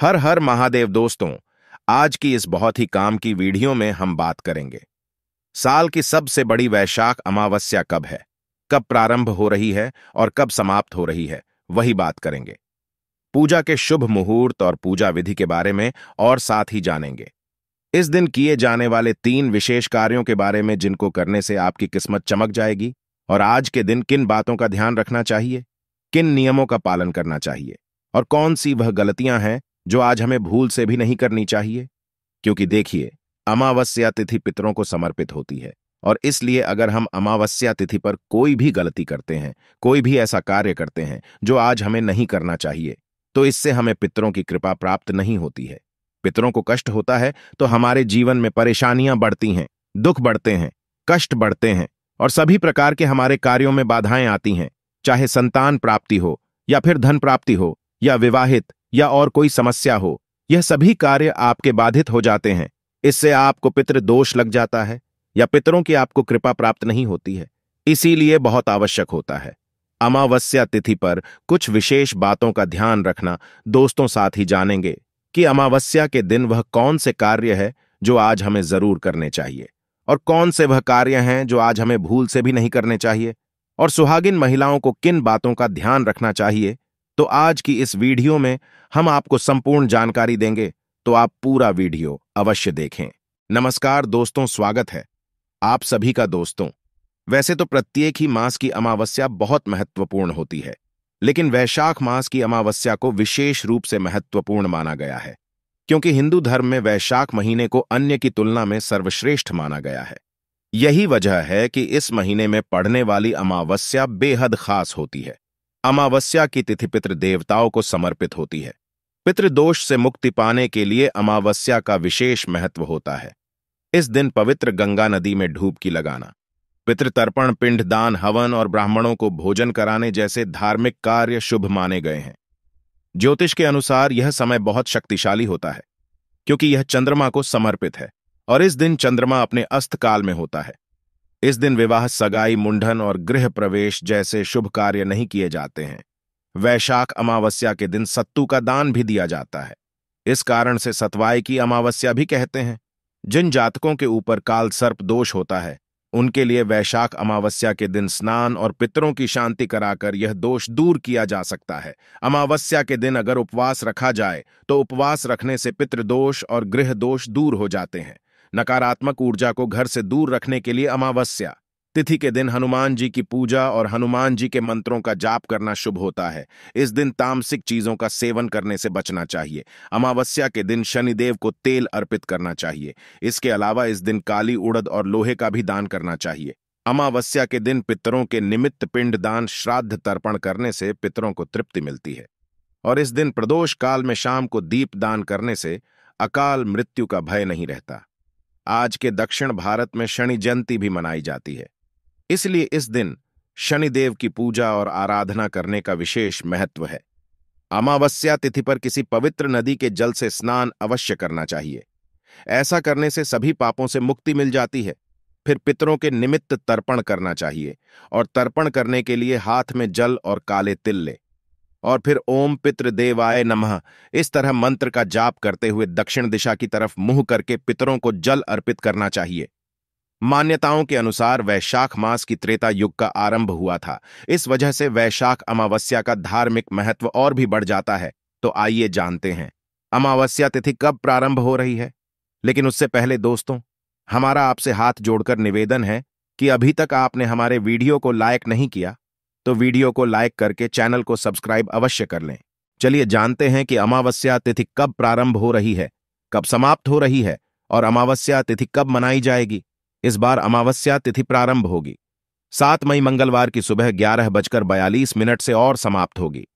हर हर महादेव दोस्तों, आज की इस बहुत ही काम की वीडियो में हम बात करेंगे। साल की सबसे बड़ी वैशाख अमावस्या कब है? कब प्रारंभ हो रही है और कब समाप्त हो रही है? वही बात करेंगे। पूजा के शुभ मुहूर्त और पूजा विधि के बारे में और साथ ही जानेंगे। इस दिन किए जाने वाले तीन विशेष कार्यों के बारे में जिनको करने से आपकी किस्मत चमक जाएगी और आज के दिन किन बातों का ध्यान रखना चाहिए? किन नियमों का पालन करना चाहिए? और कौन सी वह गलतियाँ हैं जो आज हमें भूल से भी नहीं करनी चाहिए, क्योंकि देखिए, अमावस्या तिथि पितरों को समर्पित होती है, और इसलिए अगर हम अमावस्या तिथि पर कोई भी गलती करते हैं, कोई भी ऐसा कार्य करते हैं, जो आज हमें नहीं करना चाहिए तो इससे हमें पितरों की कृपा प्राप्त नहीं होती है। पितरों को कष्ट होता है तो हमारे जीवन में परेशानियाँ बढ़ती हैं, दुख बढ़ते हैं, कष्ट बढ़ते हैं, और सभी प्रकार के हमारे कार्यों में बाधाएँ आती हैं, चाहे संतान प्राप्ति हो, या फिर धन प्राप्ति हो, या विवाहित या और कोई समस्या हो, यह सभी कार्य आपके बाधित हो जाते हैं। इससे आपको पितृ दोष लग जाता है या पितरों की आपको कृपा प्राप्त नहीं होती है। इसीलिए बहुत आवश्यक होता है। अमावस्या तिथि पर कुछ विशेष बातों का ध्यान रखना दोस्तों साथ ही जानेंगे कि अमावस्या के दिन वह कौन से कार्य है जो आज हमें ज़रूर करने चाहिए और कौन से वह कार्य हैं जो आज हमें भूल से भी नहीं करने चाहिए और सुहागिन महिलाओं को किन बातों का ध्यान रखना चाहिए तो आज की इस वीडियो में हम आपको संपूर्ण जानकारी देंगे तो आप पूरा वीडियो अवश्य देखें। नमस्कार दोस्तों, स्वागत है आप सभी का दोस्तों। वैसे तो प्रत्येक ही मास की अमावस्या बहुत महत्वपूर्ण होती है, लेकिन वैशाख मास की अमावस्या को विशेष रूप से महत्वपूर्ण माना गया है, क्योंकि हिंदू धर्म में वैशाख महीने को अन्य की तुलना में सर्वश्रेष्ठ माना गया है। यही वजह है कि इस महीने में पढ़ने वाली अमावस्या बेहद खास होती है अमावस्या की तिथि पितृ देवताओं को समर्पित होती है। पितृदोष से मुक्ति पाने के लिए अमावस्या का विशेष महत्व होता है। इस दिन पवित्र गंगा नदी में ढूबकी लगाना, पितृतर्पण, पिंड दान, हवन और ब्राह्मणों को भोजन कराने जैसे धार्मिक कार्य शुभ माने गए हैं। ज्योतिष के अनुसार यह समय बहुत शक्तिशाली होता है, क्योंकि यह चंद्रमा को समर्पित है और इस दिन चंद्रमा अपने अस्त काल में होता है। इस दिन विवाह सगाई मुंडन और गृह प्रवेश जैसे शुभ कार्य नहीं किए जाते हैं। वैशाख अमावस्या के दिन सत्तू का दान भी दिया जाता है। इस कारण से सतवाई की अमावस्या भी कहते हैं। जिन जातकों के ऊपर काल सर्प दोष होता है, उनके लिए वैशाख अमावस्या के दिन स्नान और पितरों की शांति कराकर यह दोष दूर किया जा सकता है। अमावस्या के दिन अगर उपवास रखा जाए तो उपवास रखने से पितृदोष और गृह दोष दूर हो जाते हैं। नकारात्मक ऊर्जा को घर से दूर रखने के लिए अमावस्या। तिथि के दिन हनुमान जी की पूजा और हनुमान जी के मंत्रों का जाप करना शुभ होता है। इस दिन तामसिक चीज़ों का सेवन करने से बचना चाहिए। अमावस्या के दिन शनिदेव को तेल अर्पित करना चाहिए। इसके अलावा इस दिन काली उड़द और लोहे का भी दान करना चाहिए। अमावस्या के दिन पितरों के निमित्त पिंड दान श्राद्ध तर्पण करने से पितरों को तृप्ति मिलती है। और इस दिन प्रदोष काल में शाम को दीप दान करने से अकाल मृत्यु का भय नहीं रहता। आज के दक्षिण भारत में शनि जयंती भी मनाई जाती है। इसलिए इस दिन शनिदेव की पूजा और आराधना करने का विशेष महत्व है। अमावस्या तिथि पर किसी पवित्र नदी के जल से स्नान अवश्य करना चाहिए। ऐसा करने से सभी पापों से मुक्ति मिल जाती है। फिर पितरों के निमित्त तर्पण करना चाहिए और तर्पण करने के लिए हाथ में जल और काले तिल ले। और फिर ओम पितृ देवाय नमः। इस तरह मंत्र का जाप करते हुए दक्षिण दिशा की तरफ़ मुँह करके पितरों को जल अर्पित करना चाहिए। मान्यताओं के अनुसार वैशाख मास की त्रेता युग का आरंभ हुआ था। इस वजह से वैशाख अमावस्या का धार्मिक महत्व और भी बढ़ जाता है। तो आइए जानते हैं, अमावस्या तिथि कब प्रारंभ हो रही है? लेकिन उससे पहले दोस्तों, हमारा आपसे हाथ जोड़कर निवेदन है कि अभी तक आपने हमारे वीडियो को लाइक नहीं किया। तो वीडियो को लाइक करके चैनल को सब्सक्राइब अवश्य कर लें। चलिए जानते हैं कि अमावस्या तिथि कब प्रारंभ हो रही है, कब समाप्त हो रही है और अमावस्या तिथि कब मनाई जाएगी। इस बार अमावस्या तिथि प्रारंभ होगी। सात मई मंगलवार की सुबह ग्यारह बजकर बयालीस मिनट से और समाप्त होगी।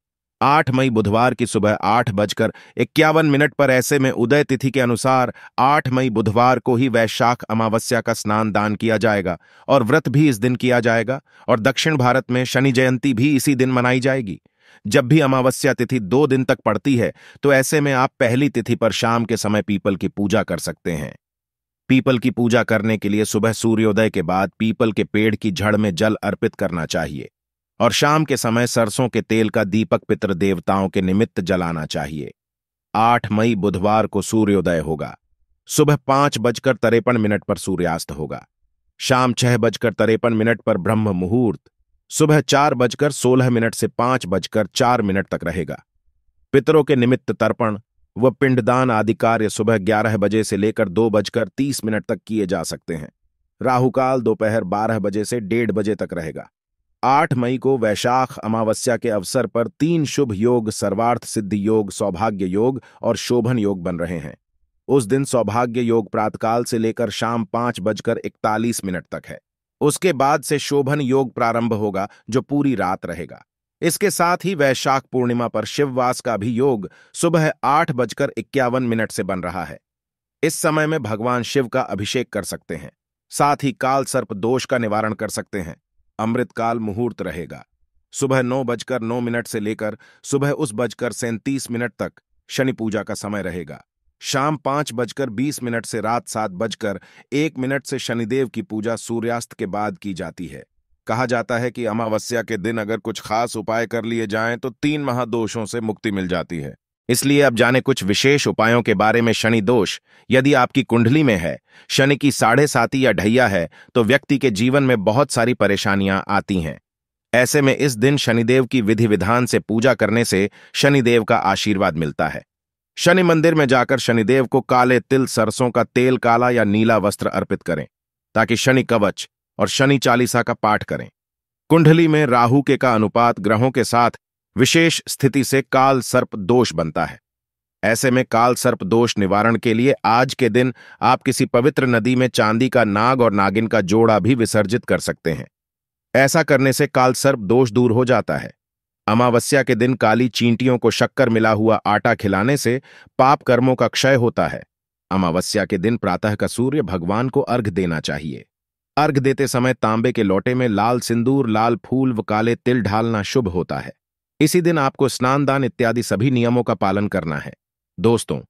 आठ मई बुधवार की सुबह आठ बजकर इक्यावन मिनट पर ऐसे में उदय तिथि के अनुसार आठ मई बुधवार को ही वैशाख अमावस्या का स्नान दान किया जाएगा और व्रत भी इस दिन किया जाएगा और दक्षिण भारत में शनि जयंती भी इसी दिन मनाई जाएगी। जब भी अमावस्या तिथि दो दिन तक पड़ती है तो ऐसे में आप पहली तिथि पर शाम के समय पीपल की पूजा कर सकते हैं। पीपल की पूजा करने के लिए सुबह सूर्योदय के बाद पीपल के पेड़ की जड़ में जल अर्पित करना चाहिए। और शाम के समय सरसों के तेल का दीपक पितृ देवताओं के निमित्त जलाना चाहिए। आठ मई बुधवार को सूर्योदय होगा। सुबह पाँच बजकर तरेपन मिनट पर सूर्यास्त होगा। शाम छह बजकर तरेपन मिनट पर ब्रह्म मुहूर्त। सुबह चार बजकर सोलह मिनट से पाँच बजकर चार मिनट तक रहेगा। पितरों के निमित्त तर्पण व पिंडदान आदि कार्य सुबह ग्यारह बजे से लेकर दो बजकर तीस मिनट तक किए जा सकते हैं। राहुकाल दोपहर बारह बजे से डेढ़ बजे तक रहेगा। आठ मई को वैशाख अमावस्या के अवसर पर तीन शुभ योग, सर्वार्थ सिद्धि योग, सौभाग्य योग और शोभन योग बन रहे हैं। उस दिन सौभाग्य योग प्रातकाल से लेकर शाम पाँच बजकर इकतालीस मिनट तक है। उसके बाद से शोभन योग प्रारंभ होगा, जो पूरी रात रहेगा। इसके साथ ही वैशाख पूर्णिमा पर शिववास का भी योग सुबह आठ बजकर इक्यावन मिनट से बन रहा है। इस समय में भगवान शिव का अभिषेक कर सकते हैं। साथ ही काल सर्प दोष का निवारण कर सकते हैं। अमृतकाल मुहूर्त रहेगा। सुबह नौ बजकर नौ मिनट से लेकर सुबह उस बजकर सैंतीस मिनट तक शनि पूजा का समय रहेगा। शाम पाँच बजकर बीस मिनट से रात सात बजकर एक मिनट से शनिदेव की पूजा सूर्यास्त के बाद की जाती है। कहा जाता है कि अमावस्या के दिन अगर कुछ खास उपाय कर लिए जाएँ तो तीन महादोषों से मुक्ति मिल जाती है। इसलिए अब जाने कुछ विशेष उपायों के बारे में शनि दोष, यदि आपकी कुंडली में है, शनि की साढ़े साती या ढैया है तो व्यक्ति के जीवन में बहुत सारी परेशानियाँ आती हैं। ऐसे में इस दिन शनिदेव की विधि विधान से पूजा करने से शनिदेव का आशीर्वाद मिलता है। शनि मंदिर में जाकर शनिदेव को काले तिल सरसों का तेल काला या नीला वस्त्र अर्पित करें, ताकि शनि कवच और शनि चालीसा का पाठ करें। कुंडली में राहु के का अनुपात ग्रहों के साथ विशेष स्थिति से काल सर्प दोष बनता है। ऐसे में काल सर्प दोष निवारण के लिए आज के दिन आप किसी पवित्र नदी में चांदी का नाग और नागिन का जोड़ा भी विसर्जित कर सकते हैं। ऐसा करने से काल सर्प दोष दूर हो जाता है। अमावस्या के दिन काली चींटियों को शक्कर मिला हुआ आटा खिलाने से पाप कर्मों का क्षय होता है। अमावस्या के दिन प्रातः का सूर्य भगवान को अर्घ देना चाहिए। अर्घ देते समय तांबे के लोटे में लाल सिंदूर, लाल फूल व काले तिल ढालना शुभ होता है। इसी दिन आपको स्नान, दान इत्यादि सभी नियमों का पालन करना है। दोस्तों,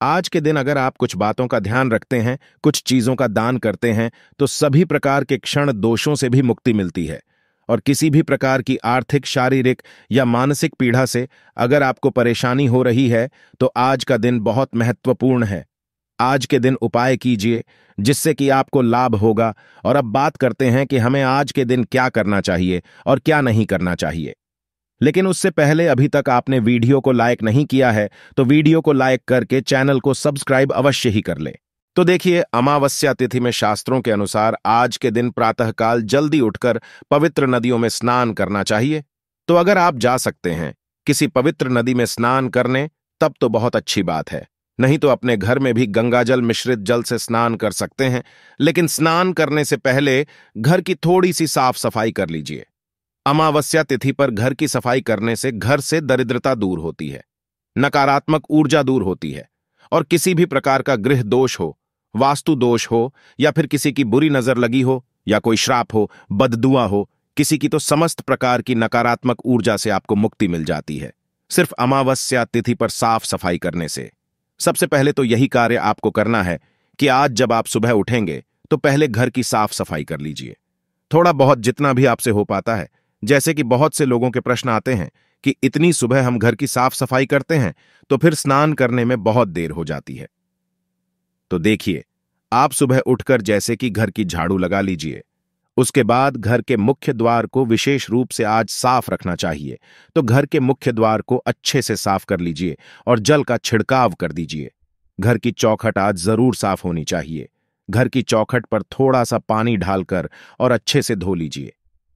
आज के दिन अगर आप कुछ बातों का ध्यान रखते हैं, कुछ चीज़ों का दान करते हैं तो सभी प्रकार के क्षण दोषों से भी मुक्ति मिलती है। और किसी भी प्रकार की आर्थिक, शारीरिक या मानसिक पीड़ा से अगर आपको परेशानी हो रही है तो आज का दिन बहुत महत्वपूर्ण है। आज के दिन उपाय कीजिए, जिससे कि आपको लाभ होगा। और अब बात करते हैं कि हमें आज के दिन क्या करना चाहिए और क्या नहीं करना चाहिए। लेकिन उससे पहले अभी तक आपने वीडियो को लाइक नहीं किया है तो वीडियो को लाइक करके चैनल को सब्सक्राइब अवश्य ही कर ले। तो देखिए, अमावस्या तिथि में शास्त्रों के अनुसार आज के दिन प्रातःकाल जल्दी उठकर पवित्र नदियों में स्नान करना चाहिए। तो अगर आप जा सकते हैं, किसी पवित्र नदी में स्नान करने, तब तो बहुत अच्छी बात है। नहीं तो अपने घर में भी गंगाजल मिश्रित जल से स्नान कर सकते हैं, लेकिन स्नान करने से पहले घर की थोड़ी सी साफ़ सफ़ाई कर लीजिए। अमावस्या तिथि पर घर की सफ़ाई करने से घर से दरिद्रता दूर होती है, नकारात्मक ऊर्जा दूर होती है, और किसी भी प्रकार का गृह दोष हो, वास्तु दोष हो, या फिर किसी की बुरी नज़र लगी हो, या कोई श्राप हो, बददुआ हो, किसी की तो समस्त प्रकार की नकारात्मक ऊर्जा से आपको मुक्ति मिल जाती है, सिर्फ़ अमावस्या तिथि पर साफ़ सफ़ाई करने से। सबसे पहले तो यही कार्य आपको करना है कि आज जब आप सुबह उठेंगे तो पहले घर की साफ़ सफ़ाई कर लीजिए। थोड़ा बहुत जितना भी आपसे हो पाता है जैसे कि बहुत से लोगों के प्रश्न आते हैं कि इतनी सुबह हम घर की साफ़ सफ़ाई करते हैं तो फिर स्नान करने में बहुत देर हो जाती है। तो देखिए, आप सुबह उठकर जैसे कि घर की झाड़ू लगा लीजिए। उसके बाद घर के मुख्य द्वार को विशेष रूप से आज साफ़ रखना चाहिए। तो घर के मुख्य द्वार को अच्छे से साफ़ कर लीजिए और जल का छिड़काव कर दीजिए। घर की चौखट आज ज़रूर साफ़ होनी चाहिए। घर की चौखट पर थोड़ा सा पानी ढालकर और अच्छे से धो लीजिए।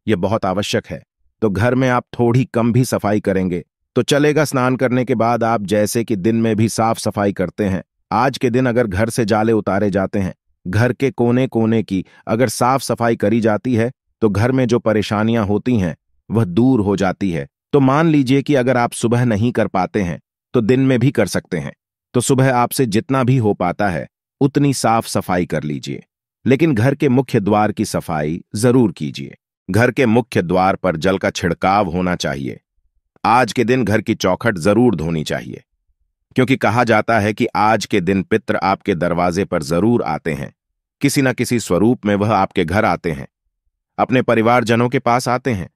यह बहुत आवश्यक है। तो घर में आप थोड़ी कम भी सफ़ाई करेंगे। तो चलेगा स्नान करने के बाद आप जैसे कि दिन में भी साफ़ सफ़ाई करते हैं। आज के दिन अगर घर से जाले उतारे जाते हैं, घर के कोने कोने की अगर साफ़ सफ़ाई करी जाती है तो घर में जो परेशानियाँ होती हैं, वह दूर हो जाती है। तो मान लीजिए कि अगर आप सुबह नहीं कर पाते हैं तो दिन में भी कर सकते हैं। तो सुबह आपसे जितना भी हो पाता है, उतनी साफ़ सफ़ाई कर लीजिए। लेकिन घर के मुख्य द्वार की सफ़ाई ज़रूर कीजिए। घर के मुख्य द्वार पर जल का छिड़काव होना चाहिए। आज के दिन घर की चौखट ज़रूर धोनी चाहिए, क्योंकि कहा जाता है कि आज के दिन पित्र आपके दरवाजे पर ज़रूर आते हैं। किसी न किसी स्वरूप में वह आपके घर आते हैं। अपने परिवारजनों के पास आते हैं।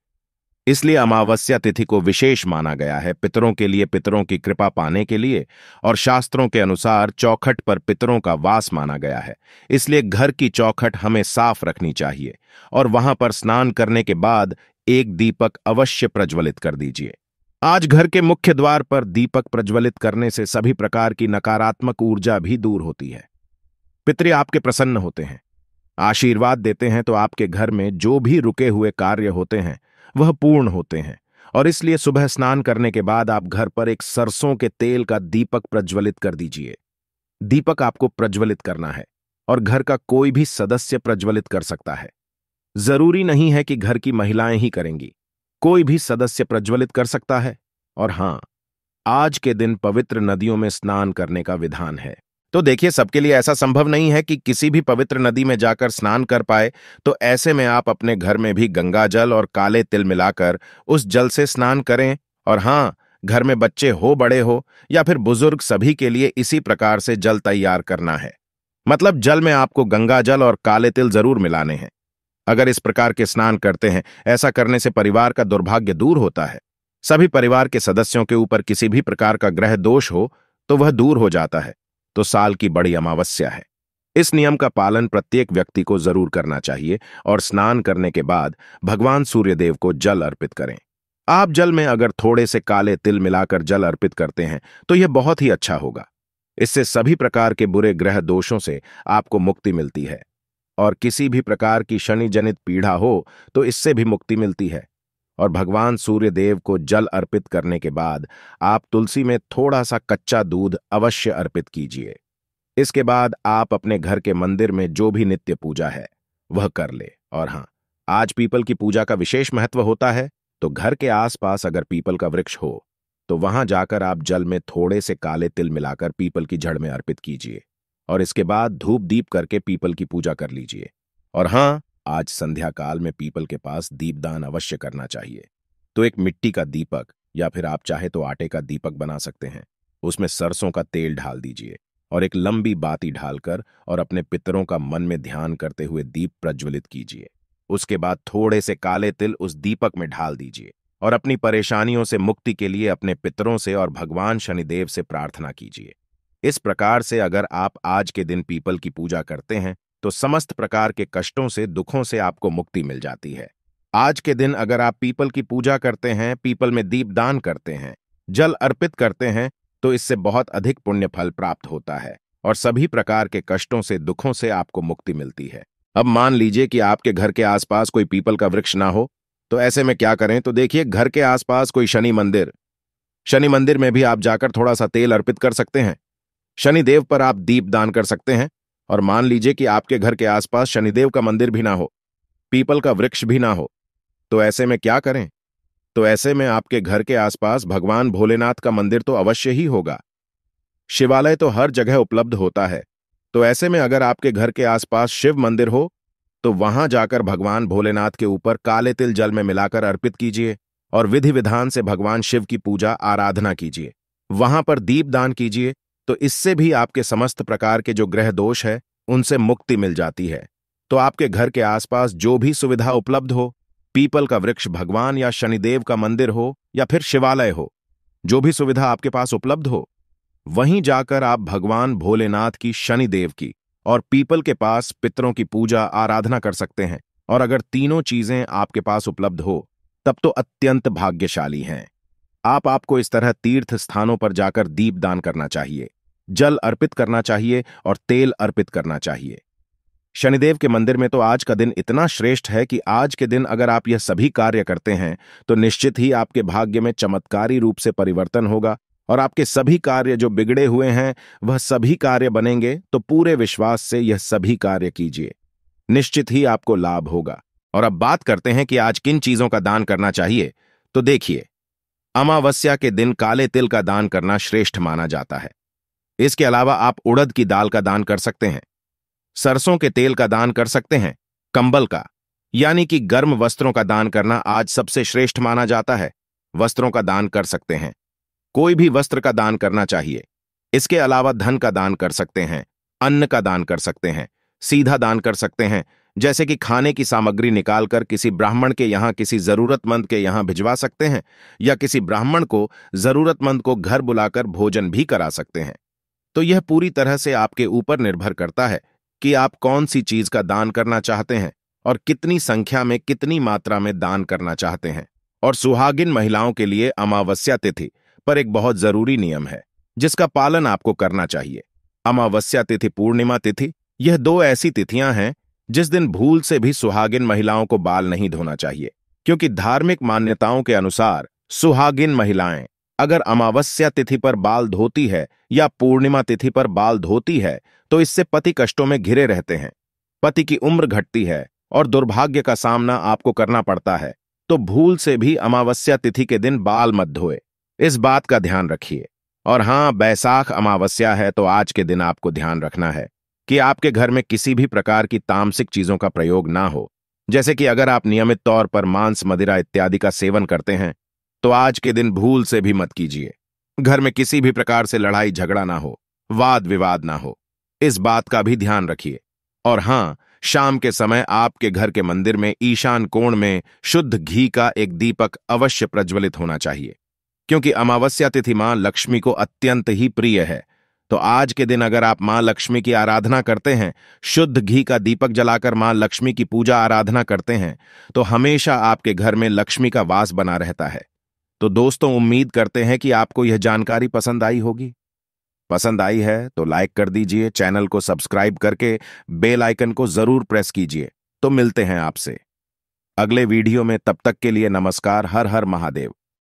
इसलिए अमावस्या तिथि को विशेष माना गया है, पितरों के लिए पितरों की कृपा पाने के लिए और शास्त्रों के अनुसार चौखट पर पितरों का वास माना गया है। इसलिए घर की चौखट हमें साफ़ रखनी चाहिए और वहाँ पर स्नान करने के बाद एक दीपक अवश्य प्रज्वलित कर दीजिए। आज घर के मुख्य द्वार पर दीपक प्रज्वलित करने से सभी प्रकार की नकारात्मक ऊर्जा भी दूर होती है। पितृ आपके प्रसन्न होते हैं। आशीर्वाद देते हैं तो आपके घर में जो भी रुके हुए कार्य होते हैं वह पूर्ण होते हैं, और इसलिए सुबह स्नान करने के बाद आप घर पर एक सरसों के तेल का दीपक प्रज्वलित कर दीजिए। दीपक आपको प्रज्वलित करना है, और घर का कोई भी सदस्य प्रज्वलित कर सकता है। ज़रूरी नहीं है कि घर की महिलाएँ ही करेंगी, कोई भी सदस्य प्रज्वलित कर सकता है, और हाँ, आज के दिन पवित्र नदियों में स्नान करने का विधान है। तो देखिए, सबके लिए ऐसा संभव नहीं है कि किसी भी पवित्र नदी में जाकर स्नान कर पाए तो ऐसे में आप अपने घर में भी गंगा जल और काले तिल मिलाकर उस जल से स्नान करें। और हाँ, घर में बच्चे हो, बड़े हो, या फिर बुज़ुर्ग सभी के लिए इसी प्रकार से जल तैयार करना है। मतलब जल में आपको गंगा जल और काले तिल ज़रूर मिलाने हैं। अगर इस प्रकार के स्नान करते हैं, ऐसा करने से परिवार का दुर्भाग्य दूर होता है। सभी परिवार के सदस्यों के ऊपर किसी भी प्रकार का ग्रह दोष हो तो वह दूर हो जाता है। तो साल की बड़ी अमावस्या है। इस नियम का पालन प्रत्येक व्यक्ति को ज़रूर करना चाहिए और स्नान करने के बाद भगवान सूर्यदेव को जल अर्पित करें। आप जल में अगर थोड़े से काले तिल मिलाकर जल अर्पित करते हैं तो यह बहुत ही अच्छा होगा। इससे सभी प्रकार के बुरे ग्रह दोषों से आपको मुक्ति मिलती है। और किसी भी प्रकार की शनि जनित पीड़ा हो तो इससे भी मुक्ति मिलती है। और भगवान सूर्य देव को जल अर्पित करने के बाद आप तुलसी में थोड़ा सा कच्चा दूध अवश्य अर्पित कीजिए। इसके बाद आप अपने घर के मंदिर में जो भी नित्य पूजा है, वह कर ले। और हाँ, आज पीपल की पूजा का विशेष महत्व होता है तो घर के आसपास अगर पीपल का वृक्ष हो तो वहाँ जाकर आप जल में थोड़े से काले तिल मिलाकर पीपल की जड़ में अर्पित कीजिए। और इसके बाद धूप दीप करके पीपल की पूजा कर लीजिए। और हाँ आज संध्या काल में पीपल के पास दीपदान अवश्य करना चाहिए। तो एक मिट्टी का दीपक या फिर आप चाहे तो आटे का दीपक बना सकते हैं। उसमें सरसों का तेल ढाल दीजिए और एक लंबी बाती ढालकर और अपने पितरों का मन में ध्यान करते हुए दीप प्रज्वलित कीजिए। उसके बाद थोड़े से काले तिल उस दीपक में ढाल दीजिए और अपनी परेशानियों से मुक्ति के लिए अपने पितरों से और भगवान शनिदेव से प्रार्थना कीजिए। इस प्रकार से अगर आप आज के दिन पीपल की पूजा करते हैं तो समस्त प्रकार के कष्टों से, दुखों से आपको मुक्ति मिल जाती है। आज के दिन अगर आप पीपल की पूजा करते हैं, पीपल में दीप दान करते हैं, जल अर्पित करते हैं तो इससे बहुत अधिक पुण्य फल प्राप्त होता है और सभी प्रकार के कष्टों से, दुखों से आपको मुक्ति मिलती है। अब मान लीजिए कि आपके घर के आसपास कोई पीपल का वृक्ष ना हो तो ऐसे में क्या करें? तो देखिए, घर के आसपास कोई शनि मंदिर। शनि मंदिर में भी आप जाकर थोड़ा सा तेल अर्पित कर सकते हैं। शनिदेव पर आप दीप दान कर सकते हैं। और मान लीजिए कि आपके घर के आसपास शनिदेव का मंदिर भी ना हो, पीपल का वृक्ष भी ना हो तो ऐसे में क्या करें? तो ऐसे में आपके घर के आसपास भगवान भोलेनाथ का मंदिर तो अवश्य ही होगा। शिवालय तो हर जगह उपलब्ध होता है तो ऐसे में अगर आपके घर के आसपास शिव मंदिर हो तो वहाँ जाकर भगवान भोलेनाथ के ऊपर काले तिल जल में मिलाकर अर्पित कीजिए और विधि विधान से भगवान शिव की पूजा, आराधना कीजिए। वहाँ पर दीप दान कीजिए तो इससे भी आपके समस्त प्रकार के जो ग्रह दोष है, उनसे मुक्ति मिल जाती है। तो आपके घर के आसपास जो भी सुविधा उपलब्ध हो, पीपल का वृक्ष भगवान या शनिदेव का मंदिर हो या फिर शिवालय हो, जो भी सुविधा आपके पास उपलब्ध हो, वहीं जाकर आप भगवान भोलेनाथ की शनिदेव की और पीपल के पास पितरों की पूजा, आराधना कर सकते हैं। और अगर तीनों चीज़ें आपके पास उपलब्ध हो, तब तो अत्यंत भाग्यशाली हैं। आप आपको इस तरह तीर्थ स्थानों पर जाकर दीप दान करना चाहिए। जल अर्पित करना चाहिए और तेल अर्पित करना चाहिए। शनिदेव के मंदिर में तो आज का दिन इतना श्रेष्ठ है कि आज के दिन अगर आप यह सभी कार्य करते हैं तो निश्चित ही आपके भाग्य में चमत्कारी रूप से परिवर्तन होगा और आपके सभी कार्य जो बिगड़े हुए हैं, वह सभी कार्य बनेंगे तो पूरे विश्वास से यह सभी कार्य कीजिए। निश्चित ही आपको लाभ होगा। और अब बात करते हैं कि आज किन चीज़ों का दान करना चाहिए। तो देखिए, अमावस्या के दिन काले तिल का दान करना श्रेष्ठ माना जाता है। इसके अलावा आप उड़द की दाल का दान कर सकते हैं, सरसों के तेल का दान कर सकते हैं, कंबल का, यानी कि गर्म वस्त्रों का दान करना आज सबसे श्रेष्ठ माना जाता है, वस्त्रों का दान कर सकते हैं। कोई भी वस्त्र का दान करना चाहिए। इसके अलावा धन का दान कर सकते हैं, अन्न का दान कर सकते हैं, सीधा दान कर सकते हैं, जैसे कि खाने की सामग्री निकालकर किसी ब्राह्मण के यहाँ किसी जरूरतमंद के यहाँ भिजवा सकते हैं, या किसी ब्राह्मण को जरूरतमंद को घर बुलाकर भोजन भी करा सकते हैं। तो यह पूरी तरह से आपके ऊपर निर्भर करता है कि आप कौन सी चीज़ का दान करना चाहते हैं और कितनी संख्या में कितनी मात्रा में दान करना चाहते हैं। और सुहागिन महिलाओं के लिए अमावस्या तिथि पर एक बहुत ज़रूरी नियम है, जिसका पालन आपको करना चाहिए। अमावस्या तिथि पूर्णिमा तिथि, यह दो ऐसी तिथियाँ हैं, जिस दिन भूल से भी सुहागिन महिलाओं को बाल नहीं धोना चाहिए, क्योंकि धार्मिक मान्यताओं के अनुसार सुहागिन महिलाएँ अगर अमावस्या तिथि पर बाल धोती है या पूर्णिमा तिथि पर बाल धोती है तो इससे पति कष्टों में घिरे रहते हैं। पति की उम्र घटती है और दुर्भाग्य का सामना आपको करना पड़ता है तो भूल से भी अमावस्या तिथि के दिन बाल मत धोए। इस बात का ध्यान रखिए। और हाँ, बैसाख अमावस्या है तो आज के दिन आपको ध्यान रखना है कि आपके घर में किसी भी प्रकार की तामसिक चीज़ों का प्रयोग ना हो। जैसे कि अगर आप नियमित तौर पर मांस, मदिरा इत्यादि का सेवन करते हैं तो आज के दिन भूल से भी मत कीजिए। घर में किसी भी प्रकार से लड़ाई झगड़ा ना हो वाद विवाद ना हो। इस बात का भी ध्यान रखिए। और हाँ, शाम के समय आपके घर के मंदिर में ईशान कोण में शुद्ध घी का एक दीपक अवश्य प्रज्वलित होना चाहिए। क्योंकि अमावस्या तिथि माँ लक्ष्मी को अत्यंत ही प्रिय है। तो आज के दिन अगर आप माँ लक्ष्मी की आराधना करते हैं, शुद्ध घी का दीपक जलाकर माँ लक्ष्मी की पूजा आराधना करते हैं तो हमेशा आपके घर में लक्ष्मी का वास बना रहता है। तो दोस्तों, उम्मीद करते हैं कि आपको यह जानकारी पसंद आई होगी। पसंद आई है तो लाइक कर दीजिए, चैनल को सब्सक्राइब करके बेल आइकन को ज़रूर प्रेस कीजिए। तो मिलते हैं आपसे अगले वीडियो में, तब तक के लिए नमस्कार, हर हर महादेव।